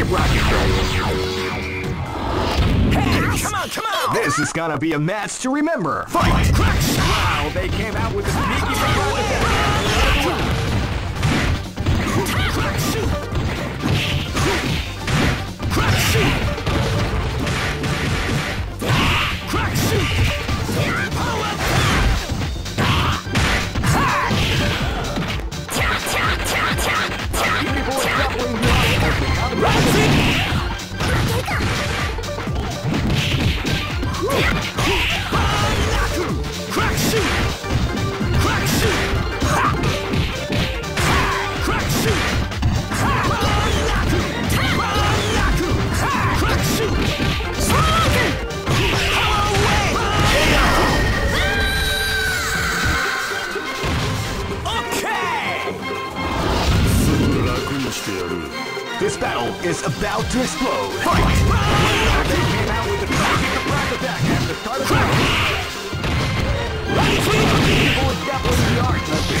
Keep rocking, Hey, come on, come on! This is gonna be a match to remember. Fight! Wow, they came out with a sneaky surprise. This battle is about to explode. Fight! They came out with a sneaky surprise attack at the start of the match. People with definitely the art of the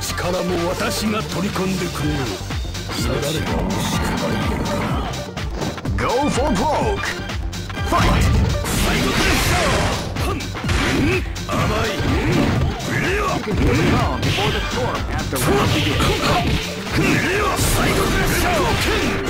力も私が取り込んでくれよさられば惜しくないよ Go for broke! Fight! 最後クレッシャー甘いくれよくフよ最後クレッシャー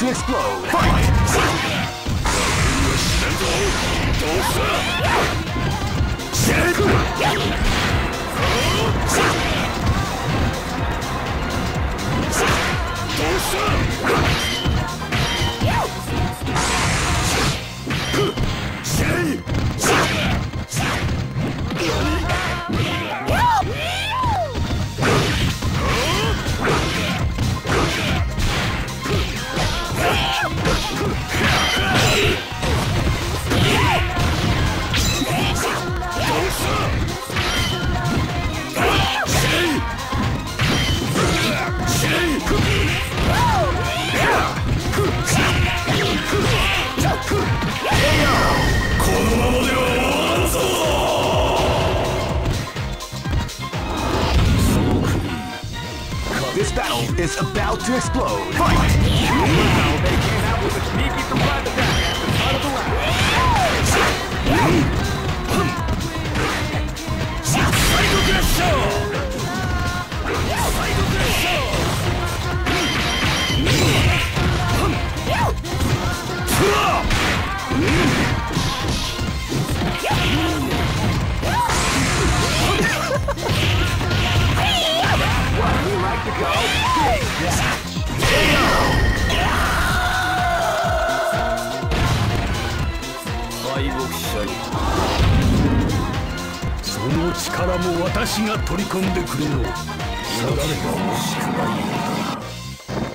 To explode.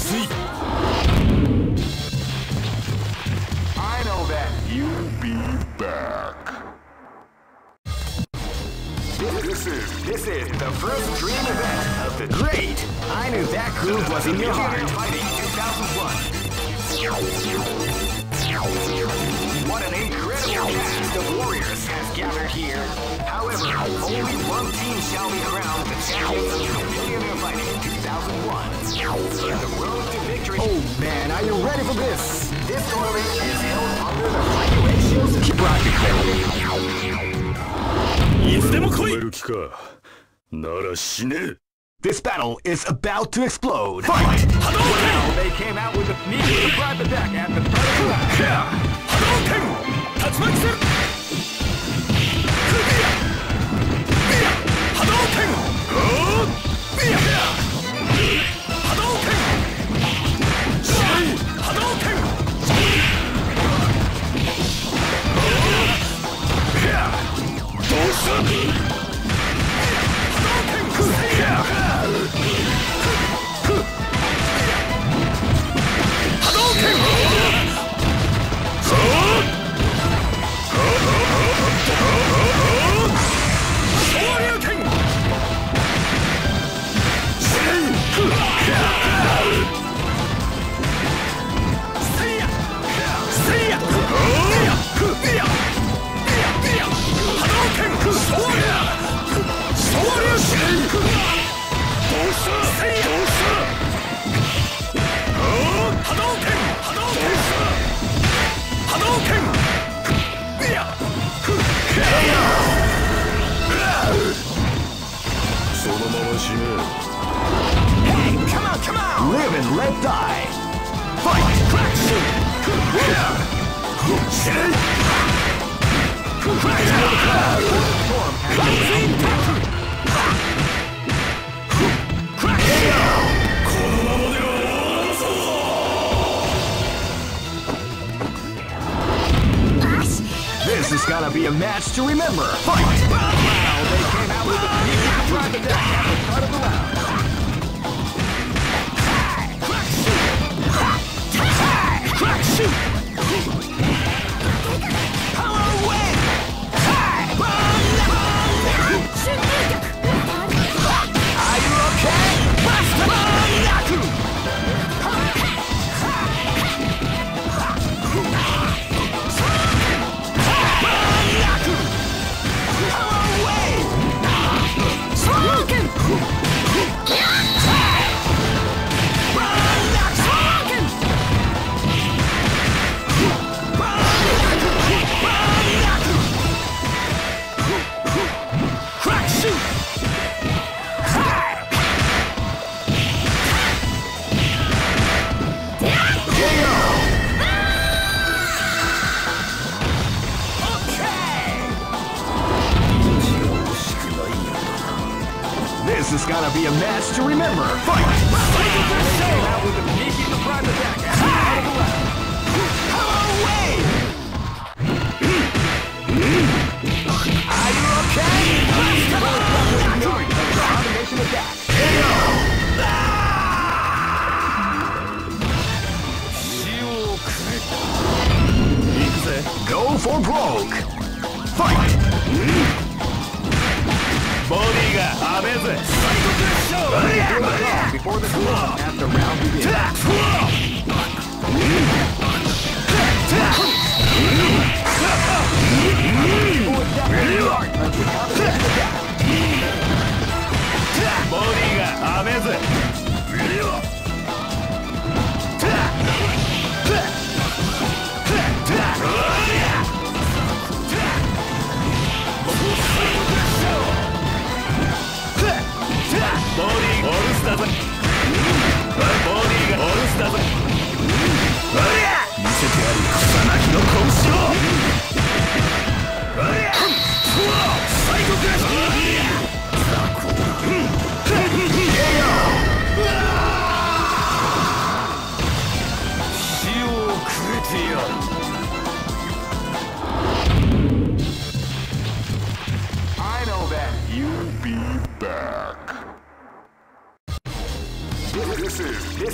asleep. I know that you'll be back. This is this is the first dream event of the great. I knew that groove was in your heart. Fighting 2001. gathered here. However, only one team shall be crowned the champions of Millionaire Fighting 2001. In the road to victory. Oh man, are you ready for this? This tournament is held under the regulations. Keep rocking. This battle is about to explode. Fight! Hadouken! They came out with a knee to the deck at the start of the. Hadouken! Tatsumaki-sen! 剣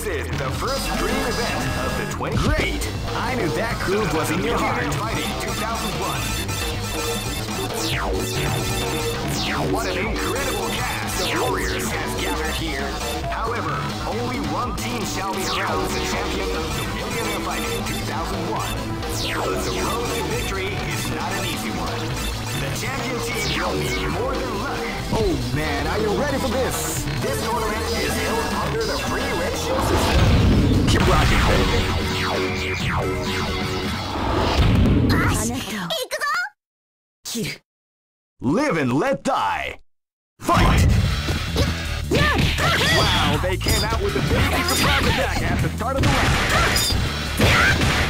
this is the first dream event of the 20. Great! I knew that groove was in your heart. Fighting 2001. What an incredible cast of warriors has gathered here. However, only one team shall be crowned the champion of the Millionaire Fighting 2001. But the road to victory is not an easy one. The champion team will need more than luck. Oh man, are you ready for this? This tournament is held under the free. Keep rocking, baby. Live and let die. Fight! Wow, they came out with a big attack at the start of the round.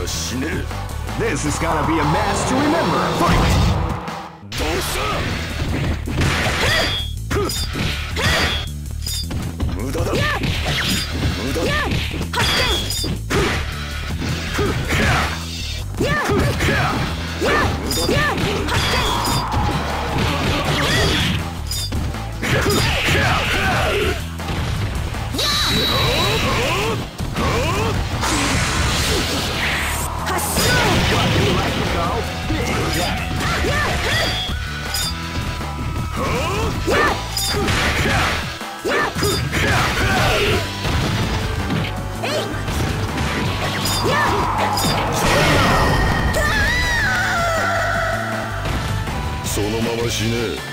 ら死ねる This is gonna be a match to remember! Fight! どうした無駄だ無駄だ発見無駄だそのまま死ね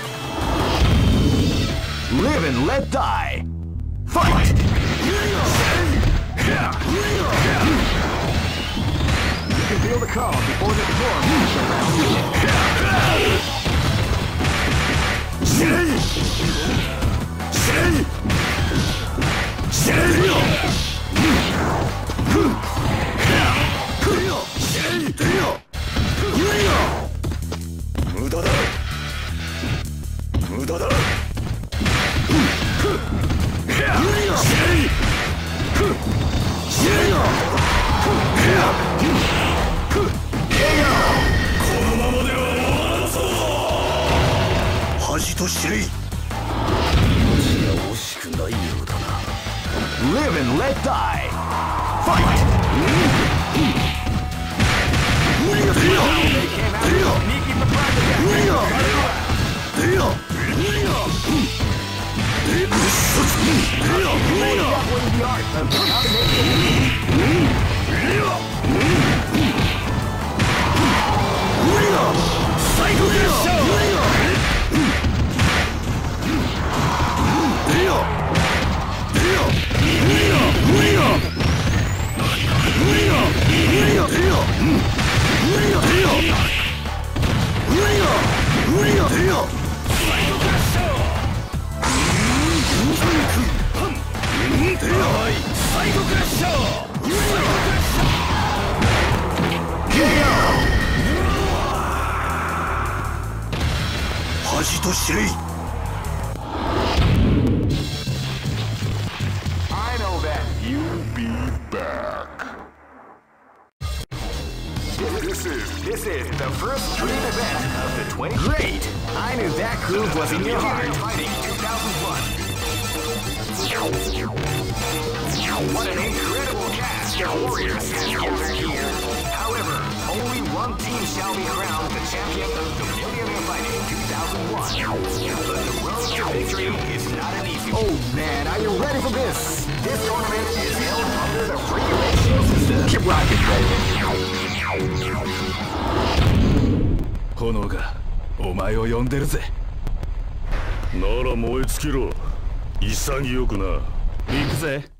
Live and let die! Fight! Feel the calm before the storm moves around. You. 死ねと知れ惜しくないようだな Live and let die Fight! 出るよ最後クラッシャー恥と知れい I know that. You'll be back. This is this is the first dream event of the 20. Great! I knew that groove was in your heart. Fighting 2001. What an incredible cast of warriors has gathered here. However, only one team shall be crowned the champion of the Millionaire Fighting 2001. But the road to victory is not an easy one. Oh man, are you ready for this? This tournament is held under the free ratio system. Keep rocking, baby. 炎がお前を呼んでるぜなら燃え尽きろ潔くな行くぜ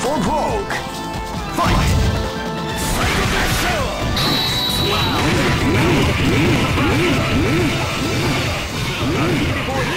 for broke! Fight! Psycho Show!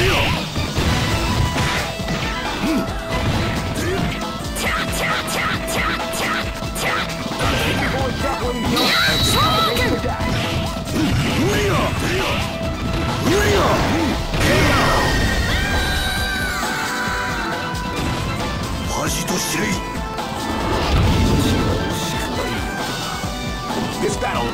Deal!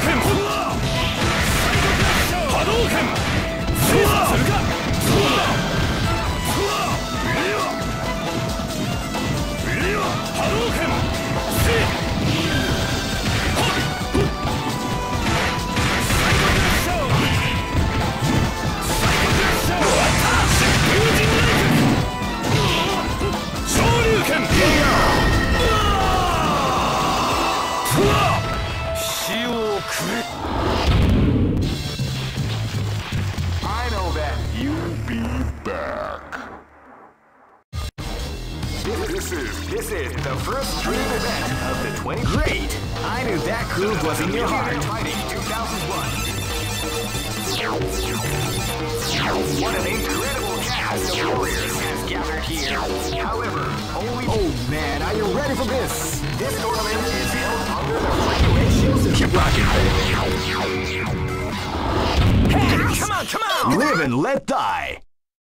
拳波動拳 let die.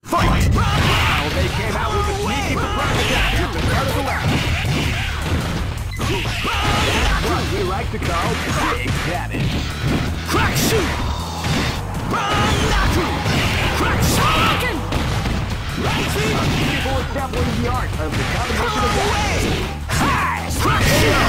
Fight! Fight. They came out with a sneaky surprise attack of the what we like to call big damage. Crack shoot! Crack shuriken! People are definitely the art of the combination of Crack shoot!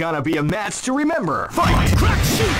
gonna be a match to remember. Fight! Crack, shoot!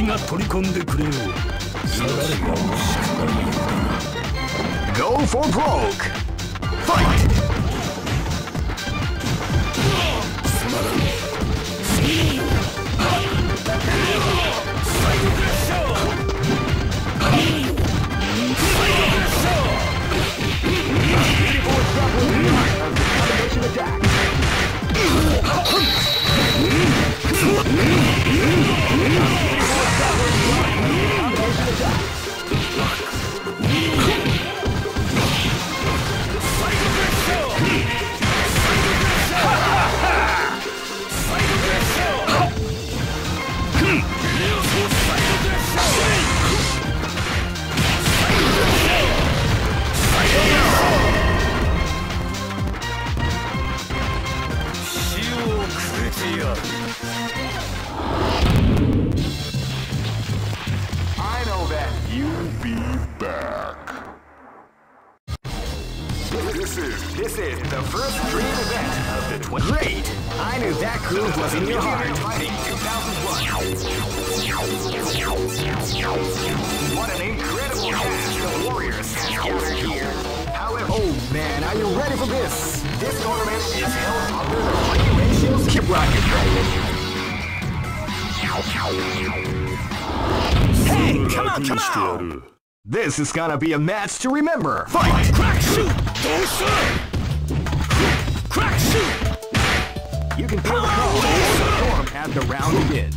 私が取り込んでくれよう下がれが欲しくないよ Go for broke. Fight! 死をくれてやる I know that. You'll be back. This is This is the first dream event of the 20. Great! I knew that groove was in your heart. Fighting 2001. What an incredible cast of warriors has gathered here. However, oh man, are you ready for this? This tournament is held under the free ratios. Keep rocking, Hey, come on, come on! This is gonna be a match to remember. Fight! Crack shoot! Don't shoot! Crack shoot! You can feel the call the round begins.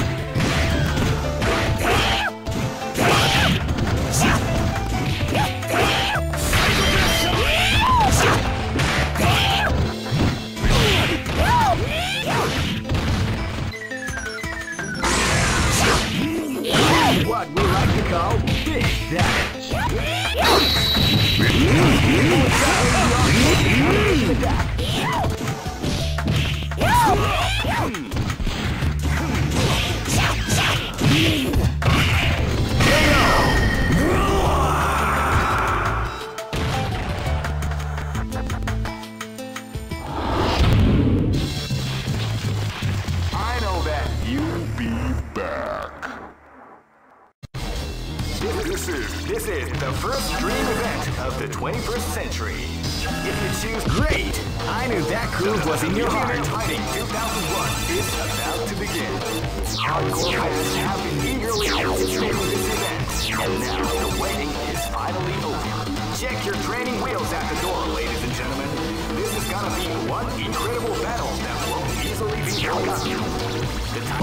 to big damage. 21st century. If you choose great, I knew that groove was in your heart. Fighting 2001 is about to begin. Hardcore fans have been eagerly anticipating this event, and now the waiting is finally over. Check your training wheels at the door, ladies and gentlemen. This is gonna be one incredible battle that won't easily be forgotten.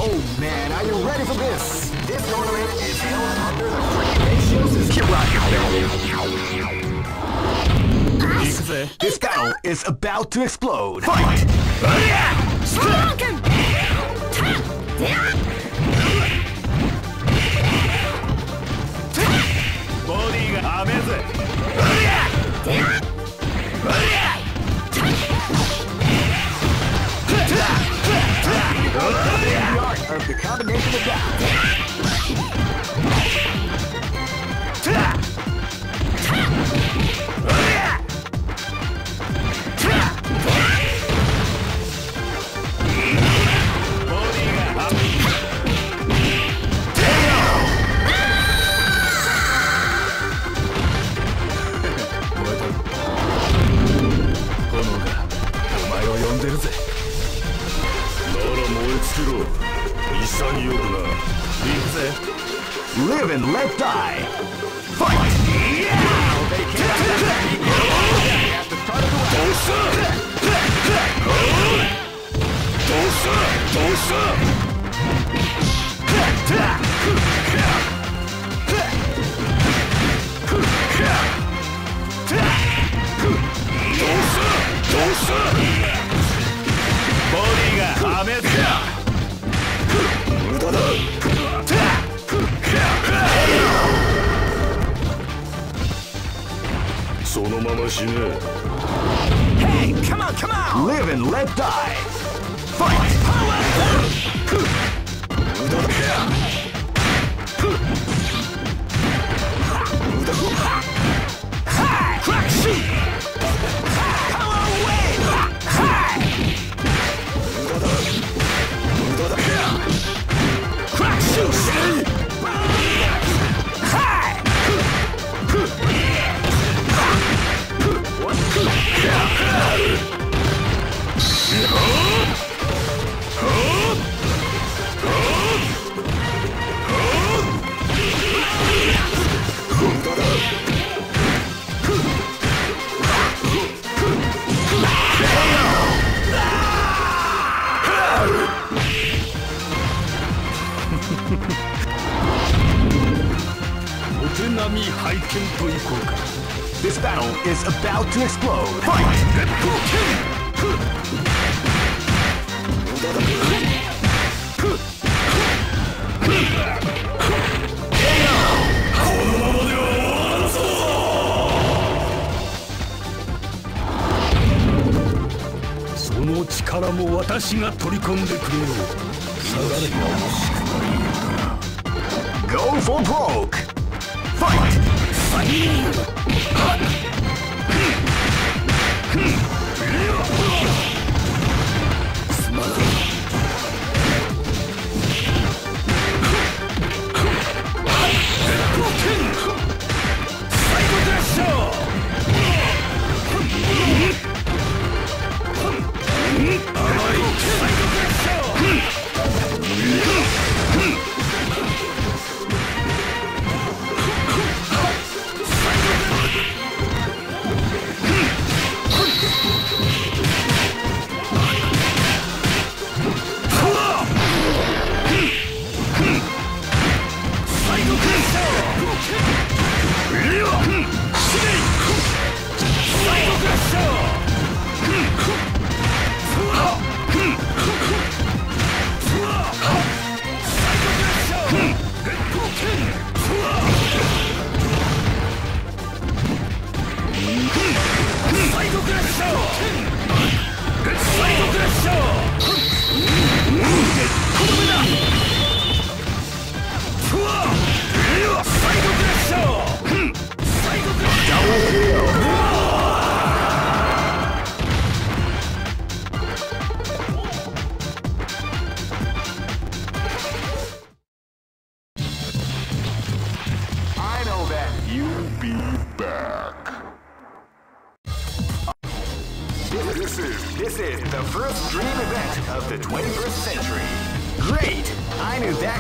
Oh man, are you ready for this? this tournament is held under the system. Keep rocking. 行くぜ This battle is about to explode. Fight! 昇龍拳たであボディが甘えぜであ The art of the combination attack. Live Hey, This battle is about to explode. Fight!「その力も私が取り込んでくれよう」「下がれよ Go for broke! Hmm.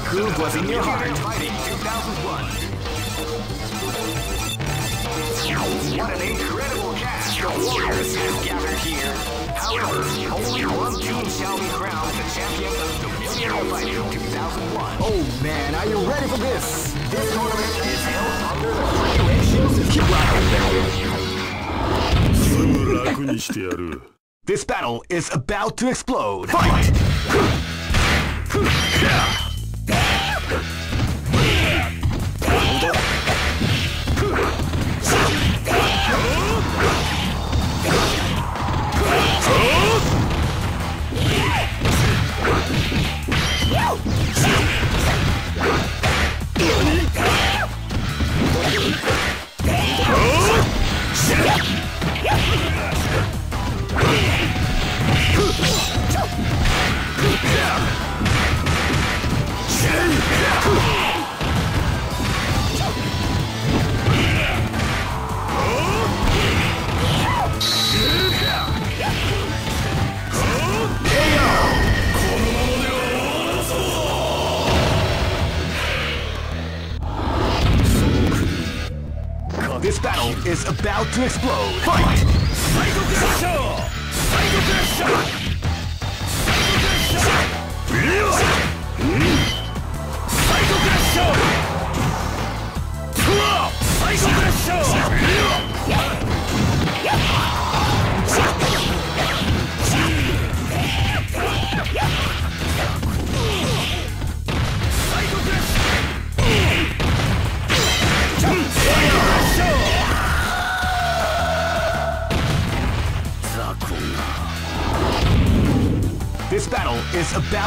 Was in your heart. Fighting 2001. What an incredible cast Warriors gathered here. However, only one team shall be crowned the champion of the Millionaire Fighting 2001. Oh man, are you ready for this? This tournament is held under the regulations of Kibra. This battle is about to explode. Fight! Fight. Yeah! This battle is about to explode. Fight! Psycho Psycho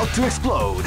about to explode.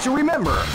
to remember.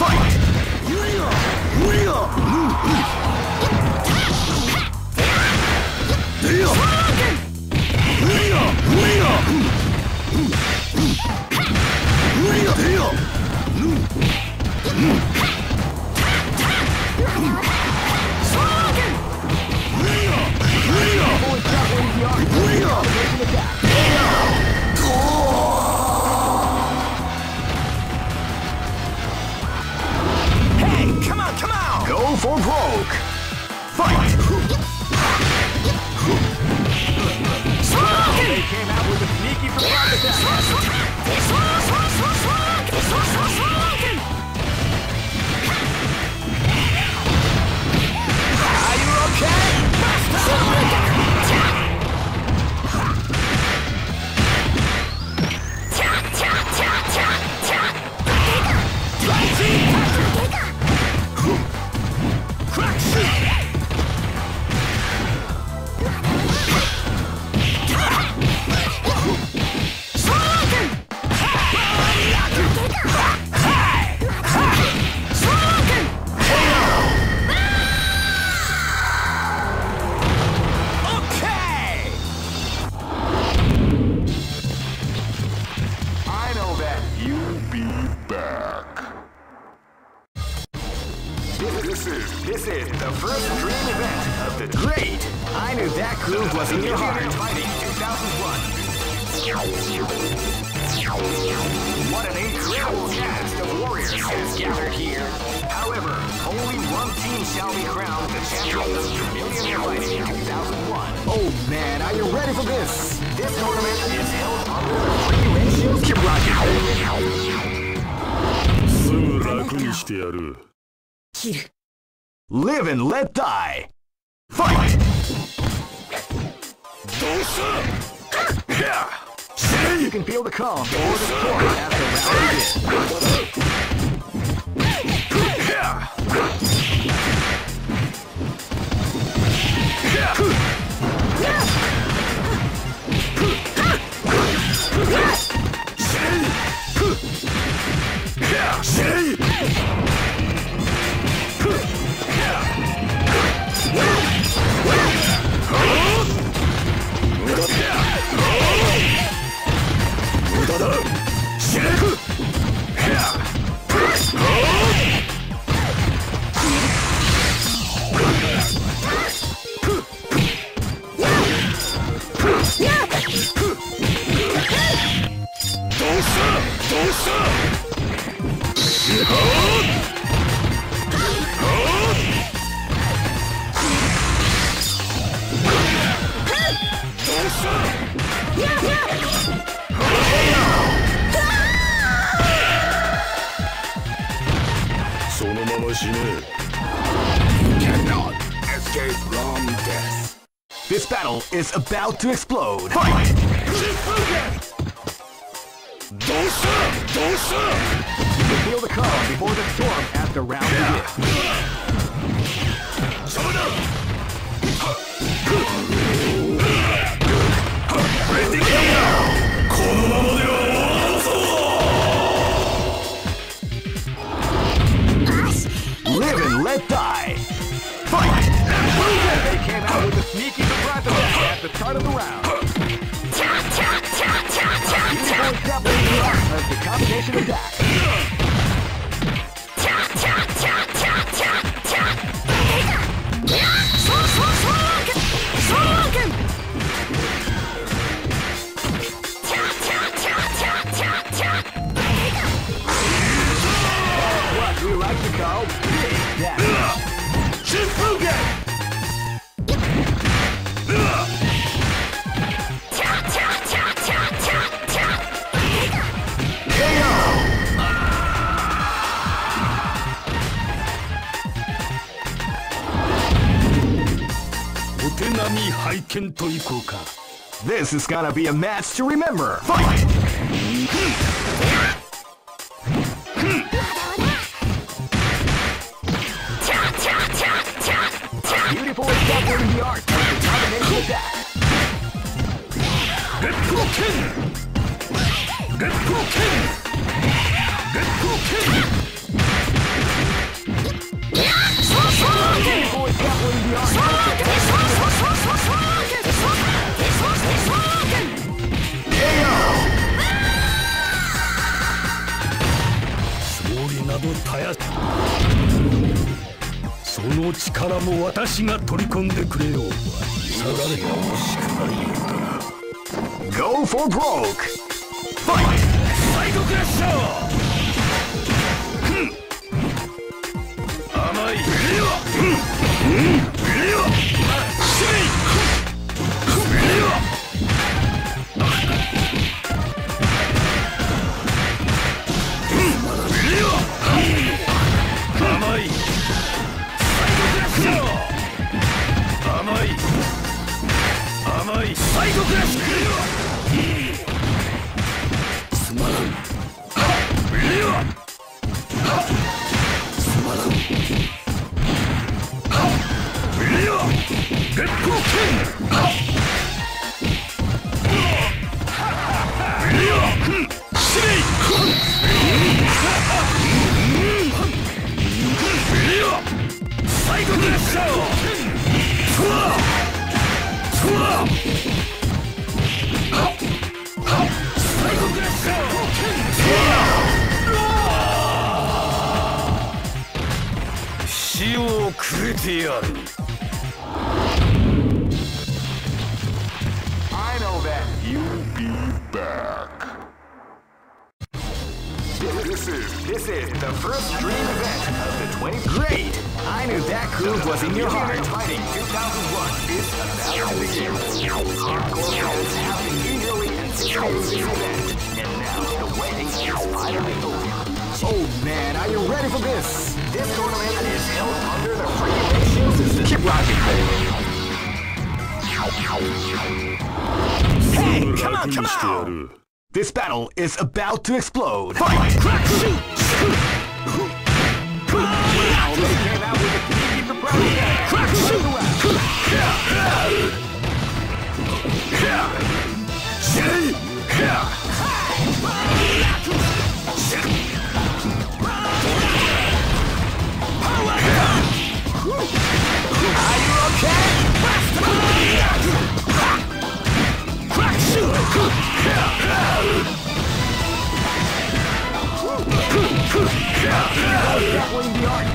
Blast! 縦波拝見といこうか This is gonna be a match to remember Fight! Beautiful example in the art of dominating attack Deadpool King! Deadpool King! Deadpool King! Yeah! So, so, so, so, so, so, so, so, so, などたやその力も私が取り込んでくれよ。うさられたもしかないようだな。Go for broke. Fight! サイドクラッシャー。ふん。甘い。リワうん。リワシメイリワイドクラッシャーつまらんリワつまらんリワ月光剣 くれてやる I know that. You'll be back. This is this is the first dream event of the 20. Great! I knew that groove was in your heart. Fighting 2001 is about to begin. Hardcore fans have been eagerly anticipating this event, and now the waiting is finally over. Oh man, are you ready for this? This tournament is held under the free ratio system. Keep rocking, baby. Hey, come on, come on! This battle is about to explode. Fight! Crack, shoot! Wow, they came out with a surprise attack. Crack, shoot! Are you okay? Crack Grappling the.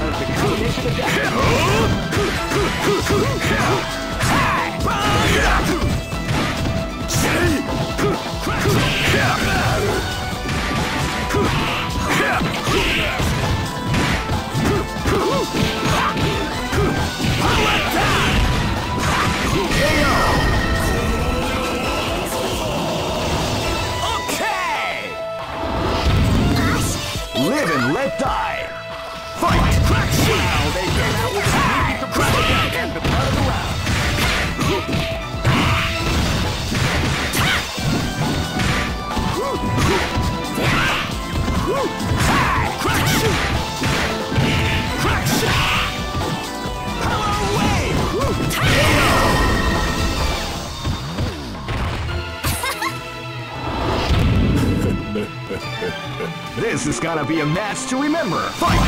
Crack! Okay! Live and let die. Fight! Crack Wow, they came out with a sneaky surprise attack at the start of the round. Crack This is gonna be a match to remember. Fight!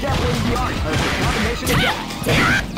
Definitely the art of the combination attack. Definitely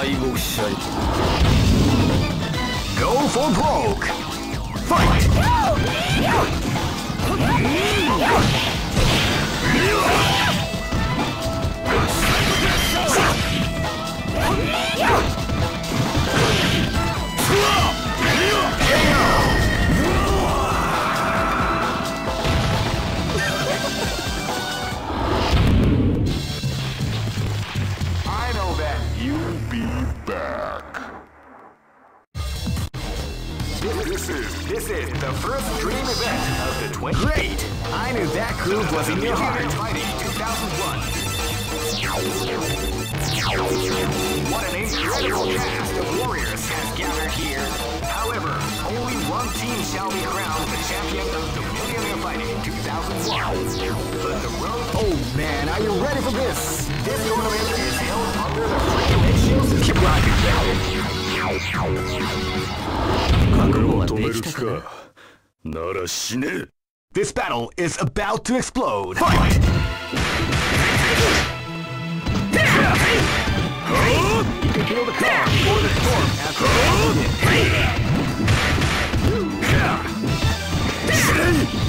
敗北者 Go for broke! Fight! No! No! No! No! No! No! Is the first dream event of the 20. Great! I knew that groove was in your heart. Fighting 2001. What an incredible cast of warriors has gathered here. However, only one team shall be crowned the champion of the Millionaire Fighting 2001. But the road Oh man, are you ready for this? this tournament is held under the system. Keep rocking, baby. 覚悟を止める気かなら死ね This battle is about to explode. Fight! You can feel the calm before the storm after the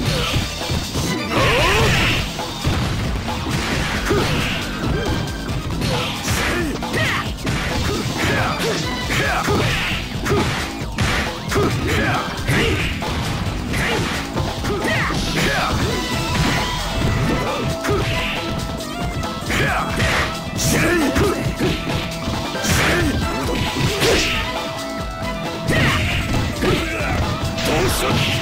Live